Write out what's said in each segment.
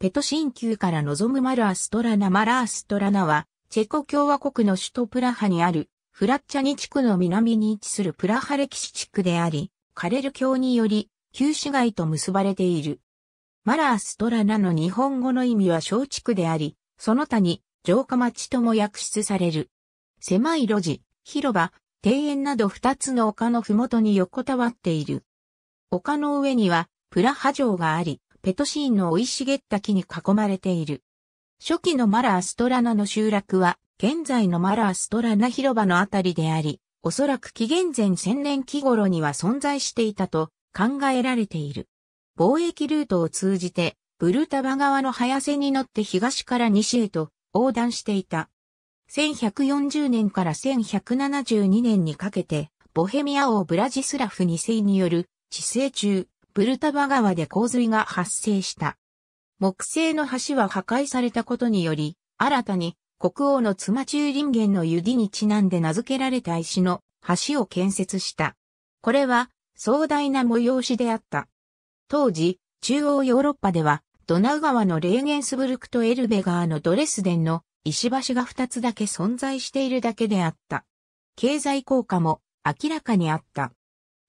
ペトシン宮から望むマラーストラナマラーストラナは、チェコ共和国の首都プラハにある、フラッチャニ地区の南に位置するプラハ歴史地区であり、カレル教により、旧市街と結ばれている。マラーストラナの日本語の意味は小地区であり、その他に城下町とも訳出される。狭い路地、広場、庭園など二つの丘のふもとに横たわっている。丘の上にはプラハ城があり、ペトシーンの生い茂った木に囲まれている。初期のマラーストラナの集落は、現在のマラーストラナ広場のあたりであり、おそらく紀元前1000年期頃には存在していたと考えられている。貿易ルートを通じて、ブルタバ川の早瀬に乗って東から西へと横断していた。1140年から1172年にかけて、ボヘミア王ブラジスラフ2世による治世中、ブルタバ川で洪水が発生した。木製の橋は破壊されたことにより、新たに国王の妻中林源の湯にちなんで名付けられた石の橋を建設した。これは壮大な催しであった。当時、中央ヨーロッパでは、ドナウ川のレーゲンスブルクとエルベ川のドレスデンの石橋が二つだけ存在しているだけであった。経済効果も明らかにあった。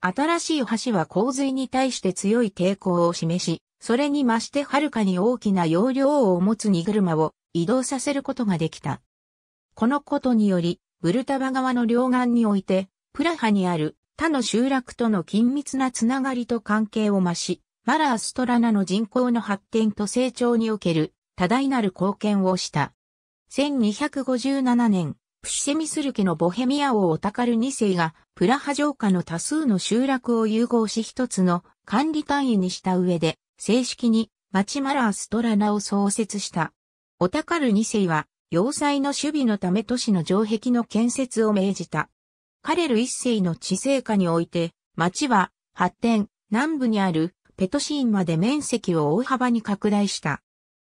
新しい橋は洪水に対して強い抵抗を示し、それに増してはるかに大きな容量を持つ荷車を移動させることができた。このことにより、ブルタバ川の両岸において、プラハにある他の集落との緊密なつながりと関係を増し、マラーストラナの人口の発展と成長における多大なる貢献をした。1257年、プシセミスル家のボヘミア王オタカル2世が、プラハ城下の多数の集落を融合し一つの管理単位にした上で、正式に町マラーストラナを創設した。オタカル2世は、要塞の守備のため都市の城壁の建設を命じた。カレル一世の治世下において、町は発展、南部にあるペトシーンまで面積を大幅に拡大した。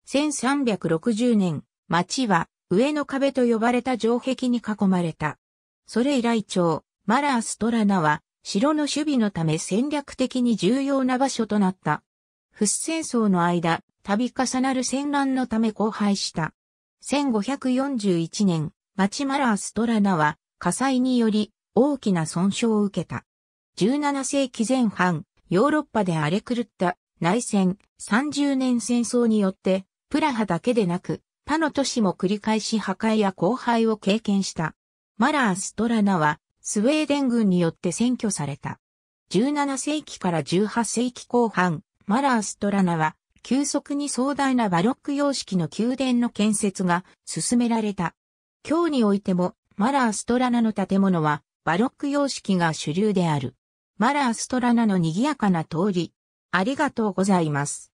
1360年、町は上の壁と呼ばれた城壁に囲まれた。それ以来町、マラーストラナは、城の守備のため戦略的に重要な場所となった。フス戦争の間、度重なる戦乱のため荒廃した。1541年、町マラーストラナは火災により大きな損傷を受けた。17世紀前半、ヨーロッパで荒れ狂った内戦30年戦争によって、プラハだけでなく、他の都市も繰り返し破壊や荒廃を経験した。マラーストラナはスウェーデン軍によって占拠された。17世紀から18世紀後半、マラーストラナは急速に壮大なバロック様式の宮殿の建設が進められた。今日においてもマラーストラナの建物はバロック様式が主流である。マラーストラナの賑やかな通り。ありがとうございます。